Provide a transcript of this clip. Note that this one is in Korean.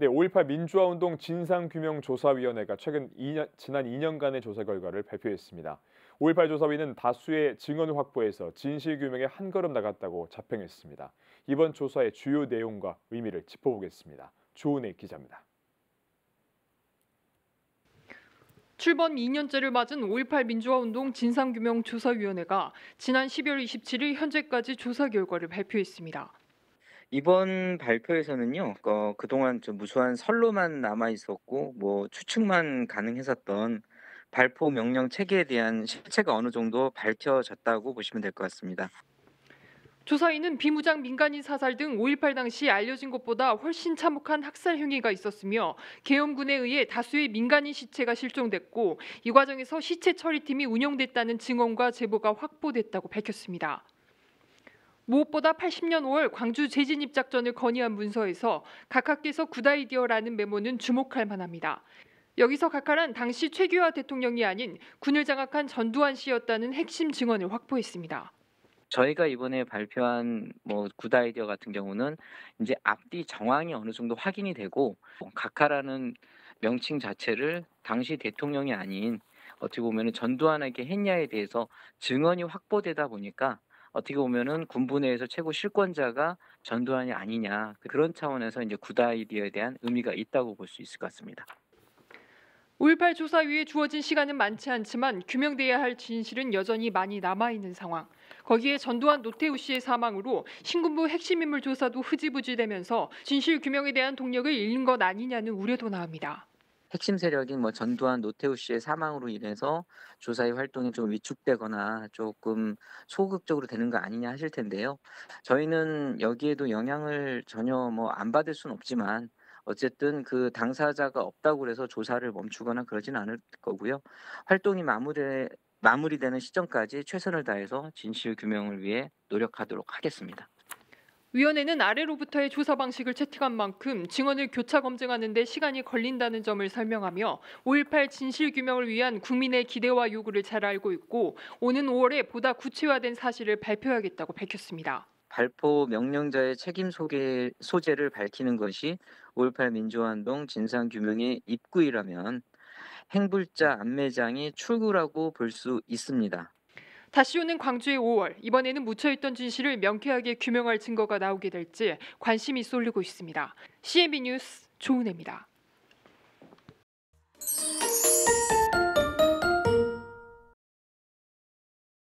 네, 5.18 민주화운동 진상규명조사위원회가 최근 2년, 지난 2년간의 조사 결과를 발표했습니다. 5.18 조사위는 다수의 증언을 확보해서 진실규명에 한 걸음 나갔다고 자평했습니다. 이번 조사의 주요 내용과 의미를 짚어보겠습니다. 조은혜 기자입니다. 출범 2년째를 맞은 5.18 민주화운동 진상규명 조사위원회가 지난 12월 27일 현재까지 조사 결과를 발표했습니다. 이번 발표에서는요, 어, 그동안 좀 무수한 설로만 남아 있었고, 뭐 추측만 가능했었던 발포 명령 체계에 대한 실체가 어느 정도 밝혀졌다고 보시면 될 것 같습니다. 조사위는 비무장 민간인 사살 등 5.18 당시 알려진 것보다 훨씬 참혹한 학살 행위가 있었으며 계엄군에 의해 다수의 민간인 시체가 실종됐고 이 과정에서 시체 처리팀이 운영됐다는 증언과 제보가 확보됐다고 밝혔습니다. 무엇보다 80년 5월 광주 재진입 작전을 건의한 문서에서 각하께서 good idea라는 메모는 주목할 만합니다. 여기서 각하란 당시 최규하 대통령이 아닌 군을 장악한 전두환 씨였다는 핵심 증언을 확보했습니다. 저희가 이번에 발표한 뭐 good idea 같은 경우는 이제 앞뒤 정황이 어느 정도 확인이 되고 각하라는 명칭 자체를 당시 대통령이 아닌 어떻게 보면 전두환에게 했냐에 대해서 증언이 확보되다 보니까 어떻게 보면은 군부 내에서 최고 실권자가 전두환이 아니냐 그런 차원에서 이제 good idea에 대한 의미가 있다고 볼 수 있을 것 같습니다. 5.18 조사위에 주어진 시간은 많지 않지만 규명돼야 할 진실은 여전히 많이 남아 있는 상황. 거기에 전두환 노태우 씨의 사망으로 신군부 핵심 인물 조사도 흐지부지되면서 진실 규명에 대한 동력을 잃는 것 아니냐는 우려도 나옵니다. 핵심 세력인 뭐 전두환 노태우 씨의 사망으로 인해서 조사의 활동이 좀 위축되거나 조금 소극적으로 되는 거 아니냐 하실 텐데요. 저희는 여기에도 영향을 전혀 뭐 안 받을 수는 없지만 어쨌든 그 당사자가 없다고 그래서 조사를 멈추거나 그러지는 않을 거고요. 활동이 마무리 마무리되는 시점까지 최선을 다해서 진실 규명을 위해 노력하도록 하겠습니다. 위원회는 아래로부터의 조사 방식을 채택한 만큼 증언을 교차 검증하는 데 시간이 걸린다는 점을 설명하며 5.18 진실 규명을 위한 국민의 기대와 요구를 잘 알고 있고 오는 5월에 보다 구체화된 사실을 발표하겠다고 밝혔습니다. 발포 명령자의 책임 소개, 소재를 밝히는 것이 5.18 민주화운동 진상규명의 입구이라면 행불자 안매장이 출구라고 볼 수 있습니다. 다시 오는 광주의 5월 이번에는 묻혀있던 진실을 명쾌하게 규명할 증거가 나오게 될지 관심이 쏠리고 있습니다. CNB 뉴스 조은혜입니다.